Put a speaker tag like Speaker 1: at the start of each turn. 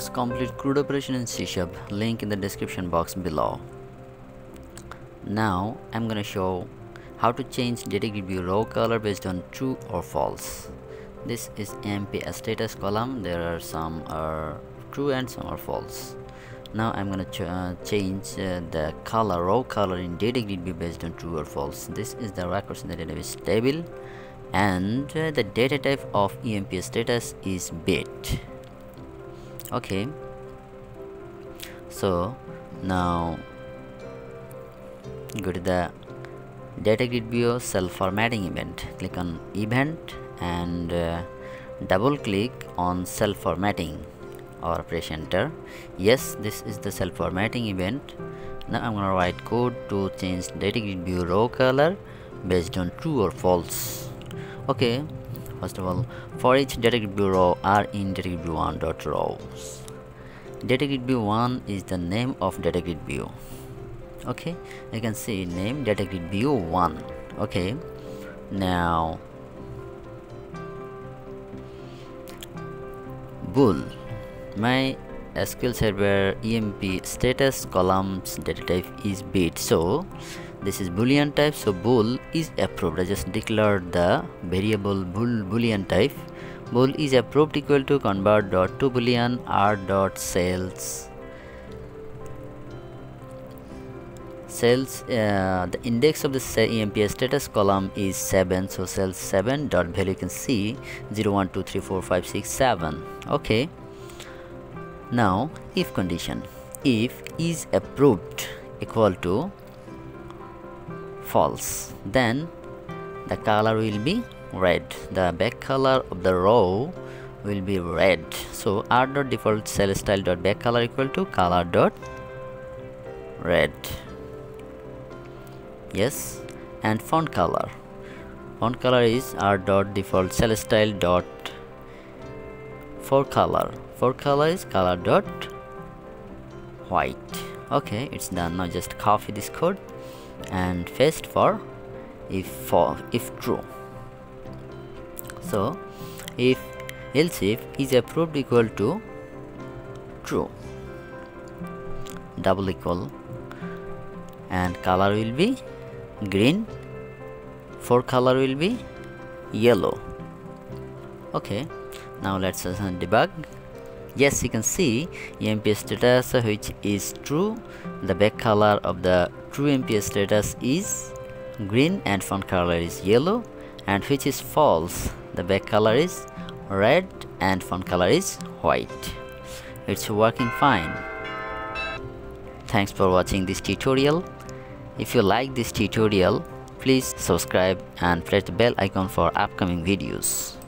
Speaker 1: us complete CRUD operation in C Sharp, link in the description box below. Now I'm gonna show how to change data grid view row color based on true or false. This is EMP status column, there are some are true and some are false. Now I'm gonna ch uh, change uh, the color row color in data grid view based on true or false. This is the records in the database table and uh, the data type of EMP status is bit okay. So now go to the data grid view cell formatting event. Click on event and uh, double click on cell formatting or press enter. Yes this is the cell formatting event. Now i'm gonna write code to change data grid view row color based on true or false. Okay first of all for each data grid view row are in data grid view 1 dot rows. Data grid view 1 is the name of grid view. Okay you can see name data grid view 1 okay now bool my SQL Server EMP status columns data type is bit so this is boolean type so bool is approved. I just declared the variable bool boolean type. Bool is approved equal to convert dot to boolean r dot cells. Cells uh, the index of the emp status column is 7 so cell 7 dot value you can see 0 1 2 3 4 5 6 7 okay. Now if condition. If is approved equal to false then the color will be red. The back color of the row will be red. So r dot default cell style dot back color equal to color dot red. Yes? And font color. Font color is r dot default cell style dot fore color. Fore color is color dot white. Okay it's done. Now just copy this code and first for if for if true. So if else if is approved equal to true. Double equal. And color will be green. Fore color will be yellow. Okay now let's uh, debug. Yes you can see emp status which is true. The back color of the true emp status is green and font color is yellow and which is false the back color is red and font color is white. It's working fine. Thanks for watching this tutorial. If you like this tutorial please subscribe and press the bell icon for upcoming videos